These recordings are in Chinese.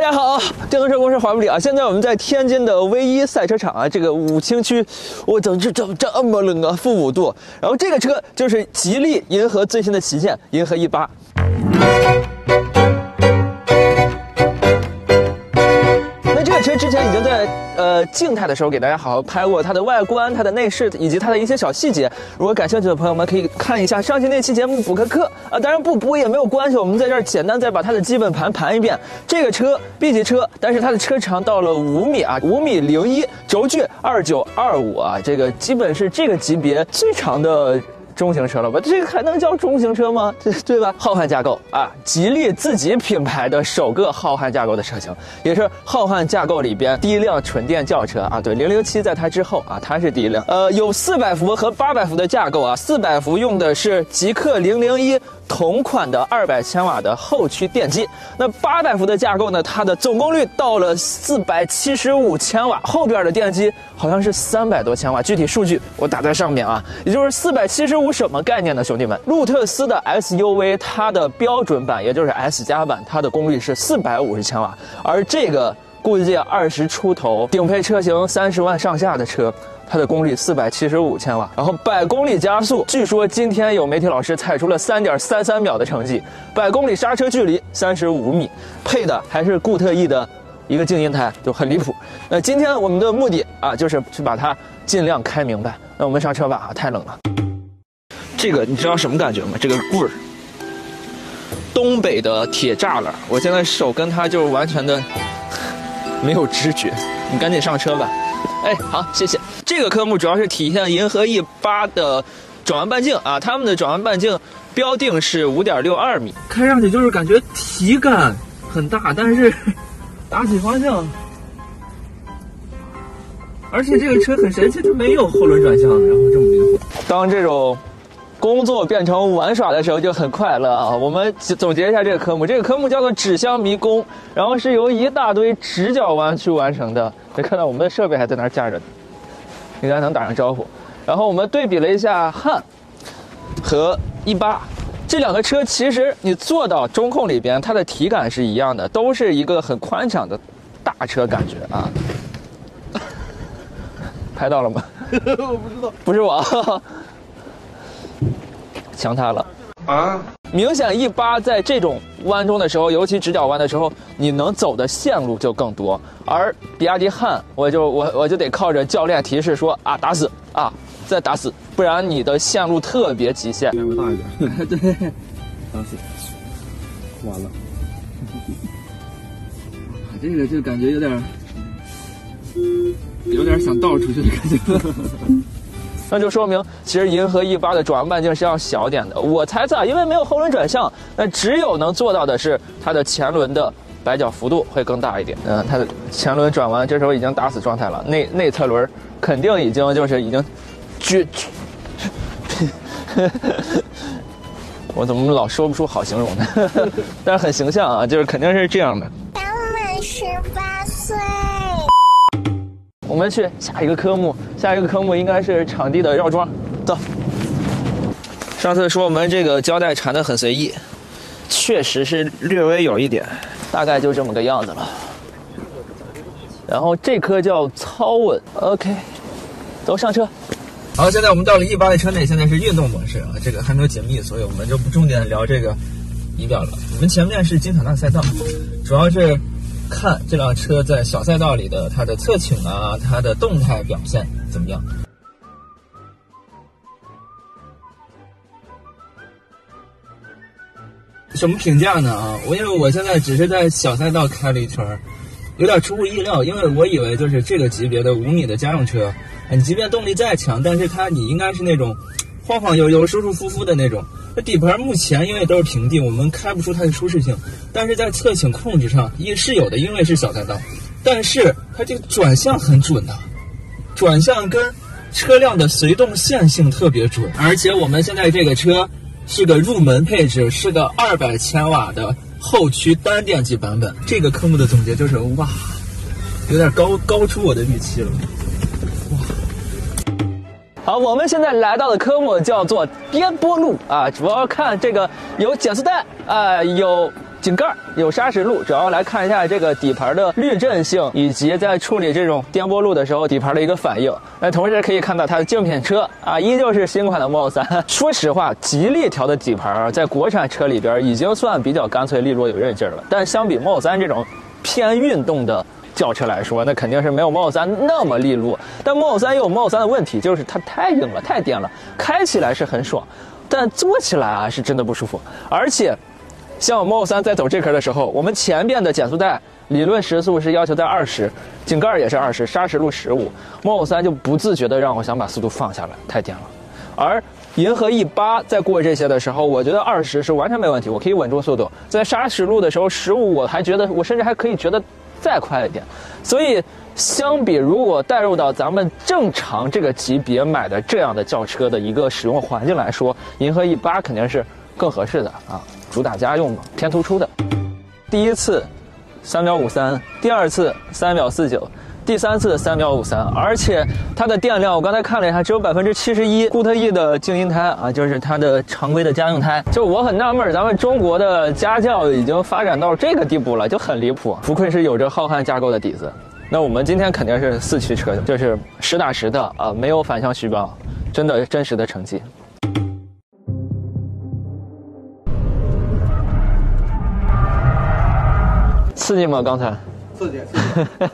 大家好，电动车公司华不里啊！现在我们在天津的唯一赛车场啊，这个武清区，我怎么这这这么冷啊？负五度。然后这个车就是吉利银河最新的旗舰银河 E 八。在呃静态的时候给大家好好拍过它的外观、它的内饰以及它的一些小细节。如果感兴趣的朋友们可以看一下上期那期节目补个课啊，当然不补也没有关系，我们在这儿简单再把它的基本盘盘一遍。这个车 B 级车，但是它的车长到了五米啊，五米零一，轴距二九二五啊，这个基本是这个级别最长的。中型车了吧？这个还能叫中型车吗？对 对吧？浩瀚架构啊，吉利自己品牌的首个浩瀚架构的车型，也是浩瀚架构里边第一辆纯电轿车啊。对，零零七在它之后啊，它是第一辆。呃，有四百伏和八百伏的架构啊，四百伏用的是极氪零零一。同款的二百千瓦的后驱电机，那八百伏的架构呢？它的总功率到了四百七十五千瓦，后边的电机好像是三百多千瓦，具体数据我打在上面啊。也就是四百七十五什么概念呢，兄弟们？路特斯的 SUV 它的标准版，也就是 S 加版，它的功率是四百五十千瓦，而这个估计二十出头顶配车型三十万上下的车。它的功率四百七十五千瓦，然后百公里加速，据说今天有媒体老师踩出了三点三三秒的成绩，百公里刹车距离三十五米，配的还是固特异的一个静音胎，就很离谱。那今天我们的目的啊，就是去把它尽量开明白。那我们上车吧，啊，太冷了。这个你知道什么感觉吗？这个棍儿，东北的铁栅栏，我现在手跟它就完全的没有知觉。你赶紧上车吧。哎，好，谢谢。这个科目主要是体现银河 E 八的转弯半径啊，他们的转弯半径标定是五点六二米，开上去就是感觉体感很大，但是 打起方向，而且这个车很神奇，它没有后轮转向，然后这么灵活。当这种工作变成玩耍的时候就很快乐啊！我们总结一下这个科目，这个科目叫做纸箱迷宫，然后是由一大堆直角弯去完成的。可以看到我们的设备还在那儿架着呢。应该能打上招呼，然后我们对比了一下汉和一八这两个车，其实你坐到中控里边，它的体感是一样的，都是一个很宽敞的大车感觉啊。拍到了吗？我不知道，不是我，强他了啊！明显一八在这种弯中的时候，尤其直角弯的时候，你能走的线路就更多。而比亚迪汉，我就我我就得靠着教练提示说啊打死啊再打死，不然你的线路特别极限。大一点，对，打死，完了。这个就感觉有点，有点想倒出去的感觉。那就说明，其实银河 E 八的转弯半径是要小点的。我猜测，因为没有后轮转向，那只有能做到的是它的前轮的摆角幅度会更大一点。嗯，它的前轮转弯这时候已经打死状态了，内内侧轮肯定已经就是已经绝。我怎么老说不出好形容呢？但是很形象啊，就是肯定是这样的。刚满十八岁。我们去下一个科目，下一个科目应该是场地的绕桩，走。上次说我们这个胶带缠的很随意，确实是略微有一点，大概就这么个样子了。然后这颗叫操稳，OK，走上车。好，现在我们到了 E 八的车内，现在是运动模式啊，这个还没有解密，所以我们就不重点聊这个仪表了。我们前面是金塔纳赛道，主要是。看这辆车在小赛道里的它的侧倾啊，它的动态表现怎么样？什么评价呢？啊，我因为我现在只是在小赛道开了一圈，有点出乎意料，因为我以为就是这个级别的五米的家用车，你即便动力再强，但是它你应该是那种晃晃悠悠、舒舒服服的那种。底盘目前因为都是平地，我们开不出它的舒适性。但是在侧倾控制上也是有的，因为是小赛道。但是它这个转向很准的，转向跟车辆的随动线性特别准。而且我们现在这个车是个入门配置，是个二百千瓦的后驱单电机版本。这个科目的总结就是哇，有点高高出我的预期了。好，我们现在来到的科目叫做颠簸路啊，主要看这个有减速带啊，有井盖有砂石路，主要来看一下这个底盘的滤震性，以及在处理这种颠簸路的时候底盘的一个反应。那同时可以看到它的竞品车啊，依旧是新款的 Model 3。说实话，吉利调的底盘在国产车里边已经算比较干脆利落有韧劲儿了，但相比 Model 3这种偏运动的。轿车来说，那肯定是没有 Model 3那么利落。但 Model 3也有 Model 3的问题，就是它太硬了，太颠了，开起来是很爽，但坐起来啊是真的不舒服。而且，像 Model 3在走这壳的时候，我们前边的减速带理论时速是要求在二十，井盖也是二十，砂石路十五，Model 3就不自觉的让我想把速度放下来，太颠了。而银河 E 八在过这些的时候，我觉得二十是完全没问题，我可以稳住速度。在砂石路的时候，十五我还觉得，我甚至还可以觉得。再快一点，所以相比如果带入到咱们正常这个级别买的这样的轿车的一个使用环境来说，银河 E 八肯定是更合适的啊，主打家用嘛，偏突出的。第一次三秒五三，第二次三秒四九。第三次三秒五三，而且它的电量我刚才看了一下，只有百分之七十一。固特异的静音胎啊，就是它的常规的家用胎。就我很纳闷，咱们中国的家教已经发展到这个地步了，就很离谱。不愧是有着浩瀚架构的底子。那我们今天肯定是四驱车，就是实打实的啊，没有反向虚报，真的真实的成绩。刺激吗？刚才？刺激，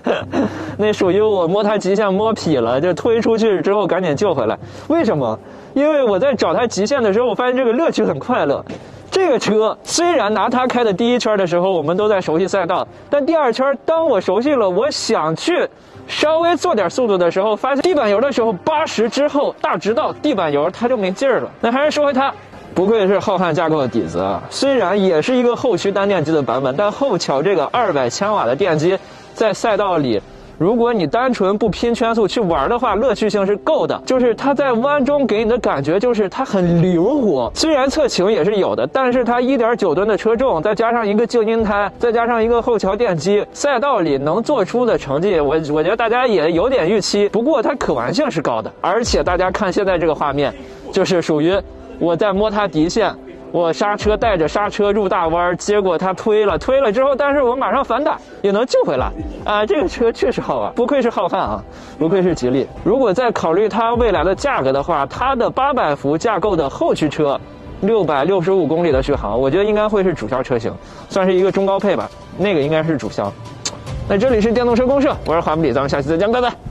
那属于我摸它极限摸痞了，就推出去之后赶紧救回来。为什么？因为我在找它极限的时候，我发现这个乐趣很快乐。这个车虽然拿它开的第一圈的时候，我们都在熟悉赛道，但第二圈当我熟悉了，我想去稍微做点速度的时候，发现地板油的时候八十之后大直道地板油它就没劲儿了。那还是说回它。不愧是浩瀚架构的底子啊！虽然也是一个后驱单电机的版本，但后桥这个二百千瓦的电机，在赛道里，如果你单纯不拼圈速去玩的话，乐趣性是够的。就是它在弯中给你的感觉就是它很灵活，虽然侧倾也是有的，但是它一点九吨的车重，再加上一个静音胎，再加上一个后桥电机，赛道里能做出的成绩，我我觉得大家也有点预期。不过它可玩性是高的，而且大家看现在这个画面，就是属于。我在摸它底线，我刹车带着刹车入大弯，结果它推了，推了之后，但是我马上反打也能救回来，啊，这个车确实好玩，不愧是浩瀚啊，不愧是吉利。如果再考虑它未来的价格的话，它的八百伏架构的后驱车，六百六十五公里的续航，我觉得应该会是主销车型，算是一个中高配吧，那个应该是主销。那这里是电动车公社，我是华木里，咱们下期再见，拜拜。